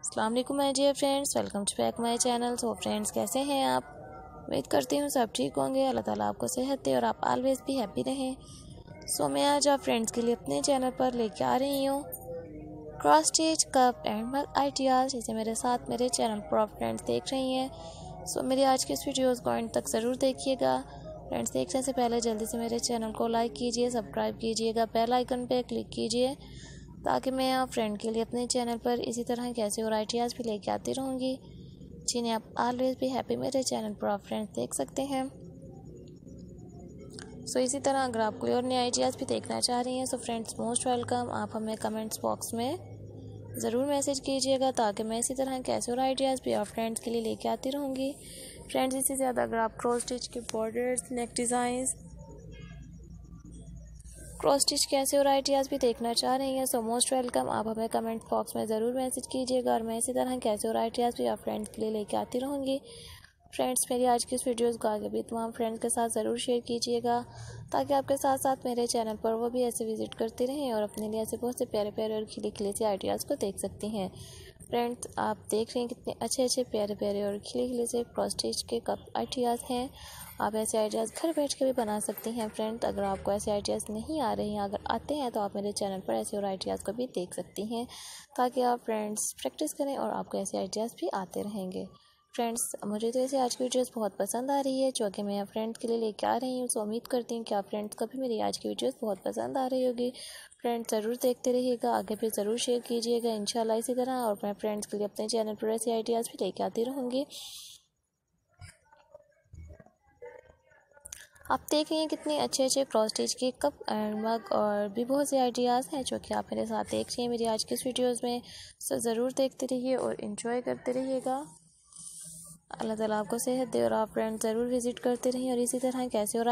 अस्सलाम वालेकुम my dear friends welcome to back my channel so friends कैसे हैं आप? उम्मीद करती हूँ सब ठीक होंगे। अल्लाह ताला आपको सेहत दे और आप ऑलवेज भी हैप्पी रहें। सो मैं आज आप फ्रेंड्स के लिए अपने चैनल पर लेके आ रही हूँ। Cross stitch cup and mug ideas जिसे मेरे साथ मेरे चैनल पर आप फ्रेंड्स देख रही हैं। सो so, मेरी आज की इस वीडियोज़ को एंड तक ज़रूर देखिएगा। फ्रेंड्स देखने से पहले जल्दी से मेरे चैनल को लाइक कीजिए सब्सक्राइब कीजिएगा बेल आइकन पर क्लिक कीजिए। ताकि मैं आप फ्रेंड के लिए अपने चैनल पर इसी तरह की ऐसी आइडियाज़ भी लेके आती रहूँगी जिन्हें आप ऑलवेज भी हैप्पी मेरे चैनल पर आप फ्रेंड्स देख सकते हैं। सो so, इसी तरह अगर आप कोई और नए आइडियाज़ भी देखना चाह रही हैं सो फ्रेंड्स मोस्ट वेलकम आप हमें कमेंट्स बॉक्स में ज़रूर मैसेज कीजिएगा ताकि मैं इसी तरह के ऐसे और आइडियाज़ भी आप फ्रेंड्स के लिए लेके आती रहूँगी। फ्रेंड्स इसी ज़्यादा अगर आप क्रॉस स्टिच के borders neck designs cross stitch कैसे और आइडियाज़ भी देखना चाह रही हैं सो मोस्ट वेलकम आप हमें कमेंट बॉक्स में ज़रूर मैसेज कीजिएगा और मैं इसी तरह कैसे और आइडियाज़ भी आप फ्रेंड्स के लिए लेके आती रहूँगी। फ्रेंड्स मेरी आज की इस वीडियोस को आगे भी तमाम फ्रेंड्स के साथ ज़रूर शेयर कीजिएगा, ताकि आपके साथ साथ मेरे चैनल पर वो भी ऐसे विज़िट करते रहें और अपने लिए ऐसे बहुत से प्यारे प्यारे और खिले खिले से आइडियाज़ को देख सकती हैं। फ्रेंड्स, आप देख रहे हैं कितने अच्छे अच्छे प्यारे प्यारे और खिले खिले से क्रॉस स्टिच के कप आइडियाज़ हैं। आप ऐसे आइडियाज़ घर बैठ के भी बना सकती हैं फ्रेंड्स। अगर आपको ऐसे आइडियाज़ नहीं आ रहे हैं, अगर आते हैं तो आप मेरे चैनल पर ऐसे और आइडियाज़ को भी देख सकती हैं, ताकि आप फ्रेंड्स प्रैक्टिस करें और आपको ऐसे आइडियाज़ भी आते रहेंगे। फ्रेंड्स मुझे तो ऐसे आज की वीडियोस बहुत पसंद आ रही है, जो कि मैं फ्रेंड्स के लिए लेके आ रही हूँ, सो उम्मीद करती हूँ कि आप फ्रेंड्स को भी मेरी आज की वीडियोस बहुत पसंद आ रही होगी। फ्रेंड्स ज़रूर देखते रहिएगा, आगे भी ज़रूर शेयर कीजिएगा इंशाल्लाह इसी तरह, और मैं फ्रेंड्स के लिए अपने चैनल पर ऐसी आइडियाज़ भी लेके आती रहूँगी। आप देख रहे हैं कितने अच्छे अच्छे क्रॉस स्टिच के कप एंड मग और भी बहुत से आइडियाज़ हैं, जो कि आप मेरे साथ देख रहे हैं मेरी आज की इस वीडियोज़ में। सो ज़रूर देखते रहिए और इन्जॉय करते रहिएगा। अल्लाह ताला आपको सेहत दे और आप फ्रेंड ज़रूर विज़िट करते रहें और इसी तरह कैसे और